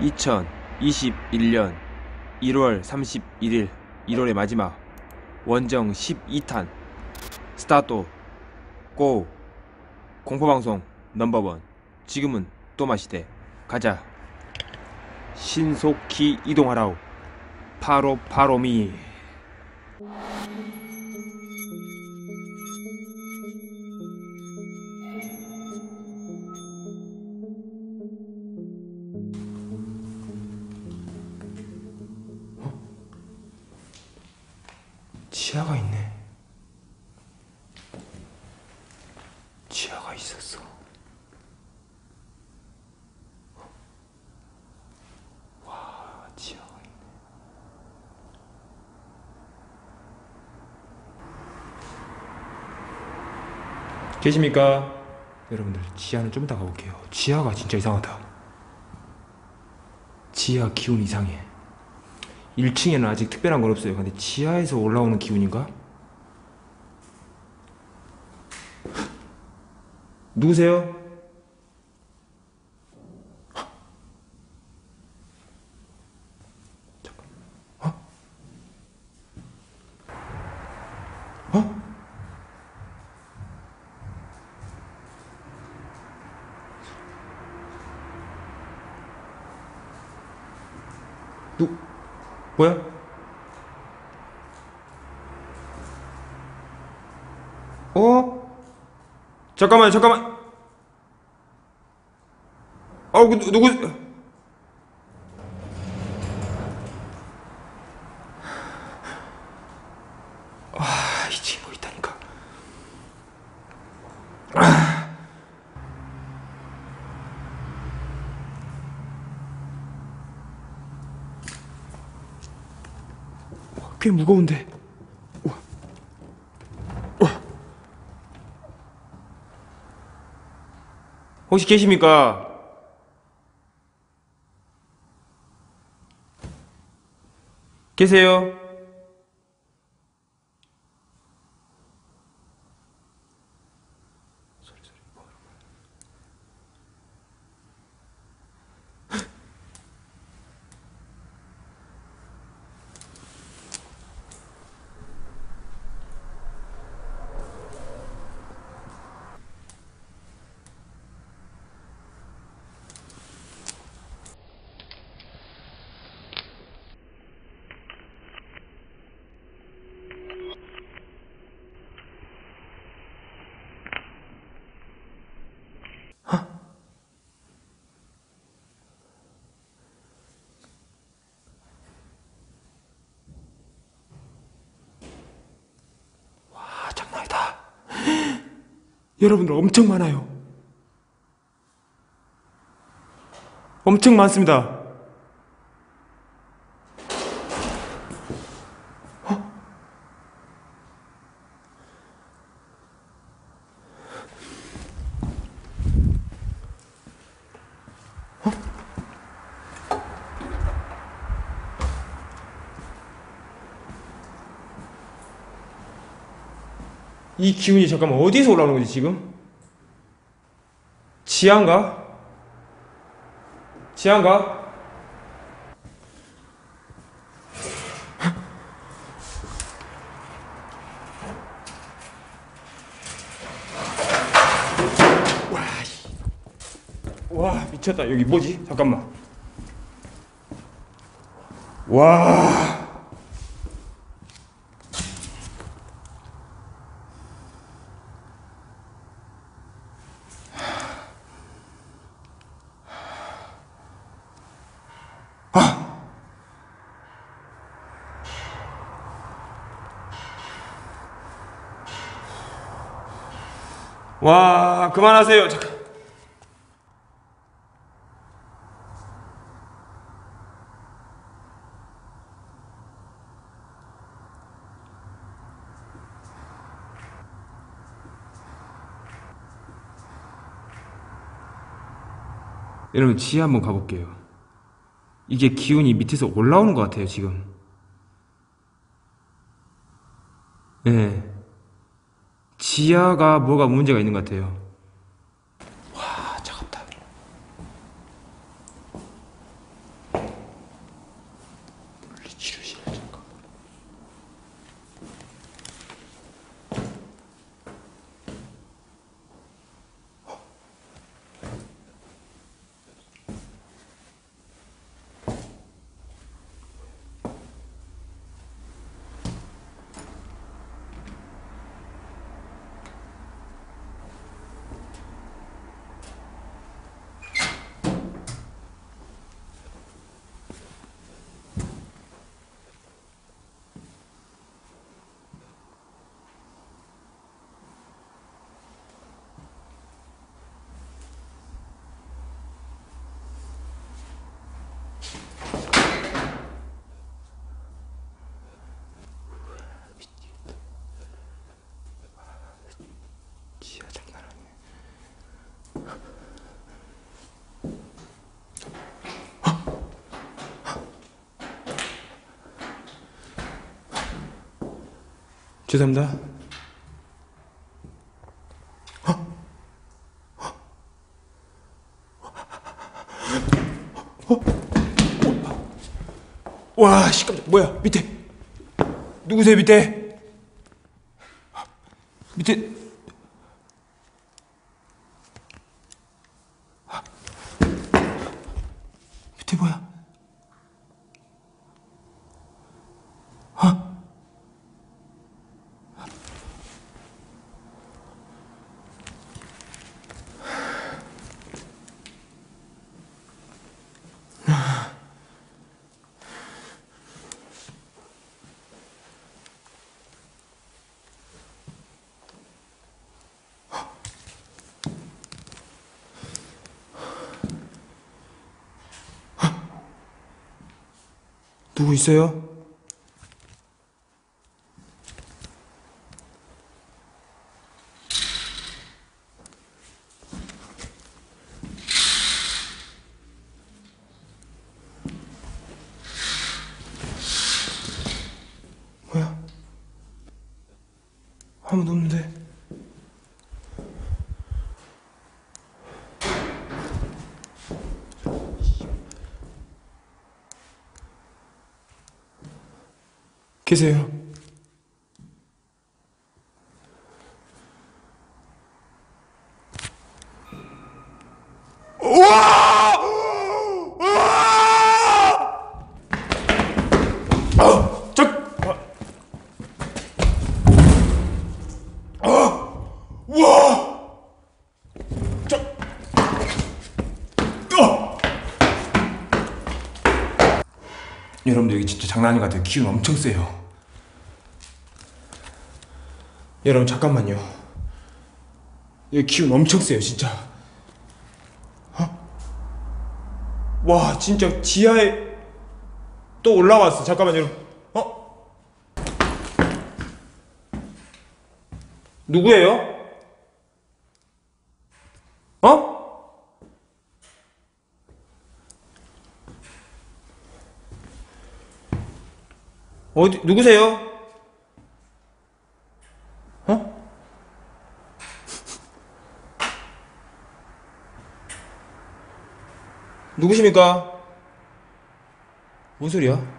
2021년 1월 31일 1월의 마지막 원정 12탄. 스타트. 고. 공포방송 넘버원. 지금은 또 마시대. 가자. 신속히 이동하라우 파로 파로미 지하가 있네. 지하가 있었어. 와, 지하가 있네. 계십니까? 여러분들, 지하는 좀 이따 가볼게요. 지하가 진짜 이상하다. 지하 기운 이상해. 1층에는 아직 특별한 건 없어요. 근데 지하에서 올라오는 기운인가? 누구세요? 어? 어? 누 뭐야? 어? 잠깐만, 잠깐만. 어, 그, 누- 누구? 아, 이 친구 있다니까. 꽤 무거운데. 우와. 우와. 혹시 계십니까? 계세요? 여러분들 엄청 많아요. 엄청 많습니다. 이 기운이 잠깐만 어디서 올라오는 거지 지금? 지하인가? 지하인가? 와, 이- 와 미쳤다 여기 뭐지? 잠깐만 와 와, 그만하세요. 잠깐. 여러분, 지하 한번 가볼게요. 이게 기운이 밑에서 올라오는 것 같아요, 지금. 네. 지하가 뭐가 문제가 있는 것 같아요. 죄송합니다. 와, 씨, 깜짝, 뭐야, 밑에. 누구세요, 밑에? 밑에 뭐야? 누구 있어요? 뭐야? 아무도 없는데. 계세요. 어, 저, 어, 어! 여러분들 여기 진짜 장난 아닌 것 같아요. 기운 엄청 세요. 여러분 잠깐만요. 여기 기운 엄청 세요, 진짜. 어? 와, 진짜 지하에 또 올라왔어. 잠깐만요. 여러분. 어? 누구예요? 어? 어디 누구세요? 어? 누구십니까? 뭔 소리야?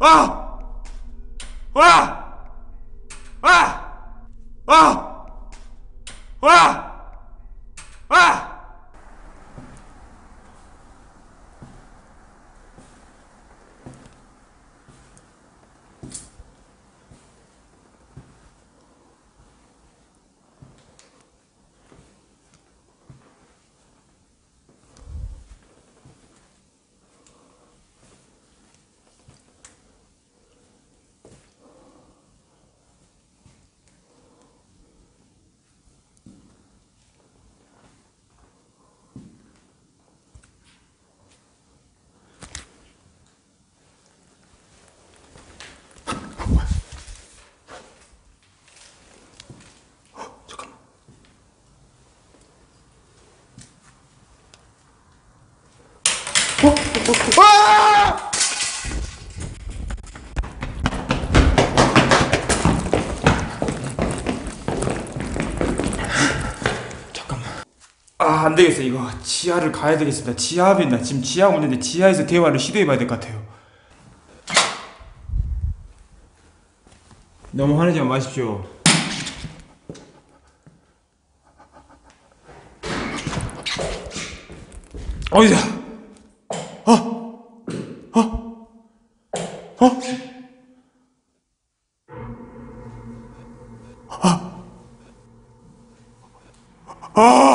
아! 와! 아! 아! 와! 아! 아! 잠깐만. 아. 아, 안 되겠어. 이거 지하를 가야 되겠습니다. 지하입니다. 지금 지하 문제인데 지하에서 대화를 시도해 봐야 될 것 같아요. 너무 화내지 마십시오. 어디야? 아!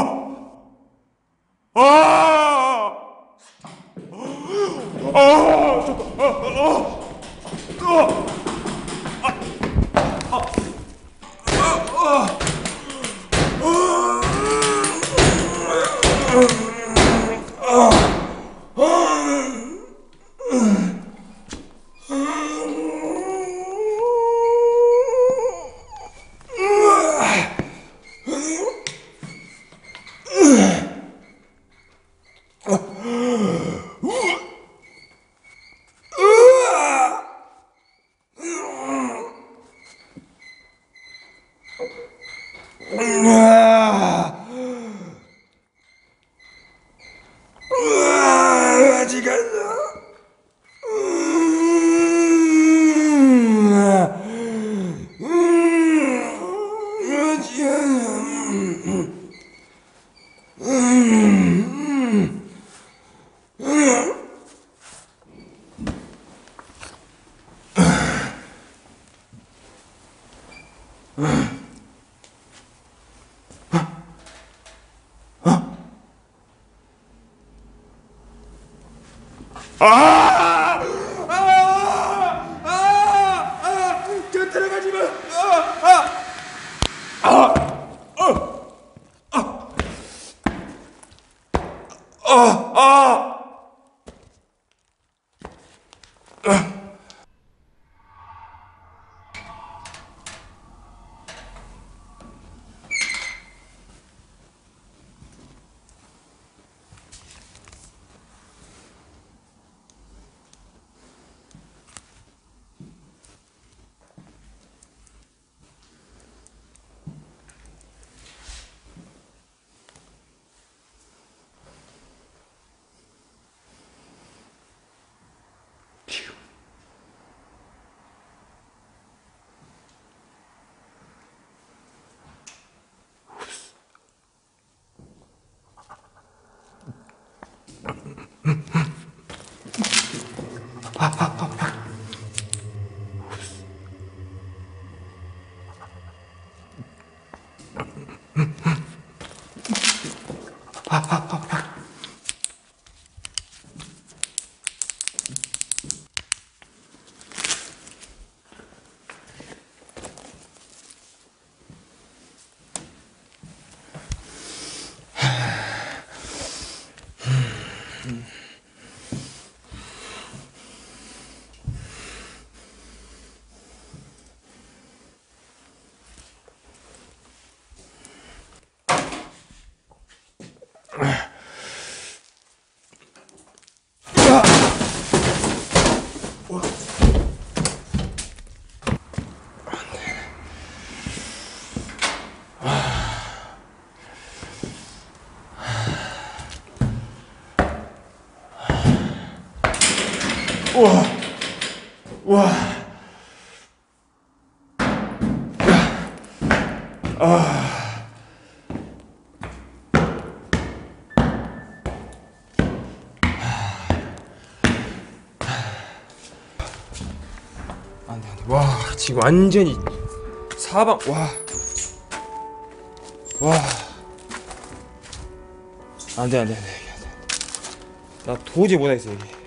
음. 우와. 우와. 안돼 안돼. 와 지금 완전히 사방 와 와. 안돼 안돼 안돼 나 도저히 못하겠어 여기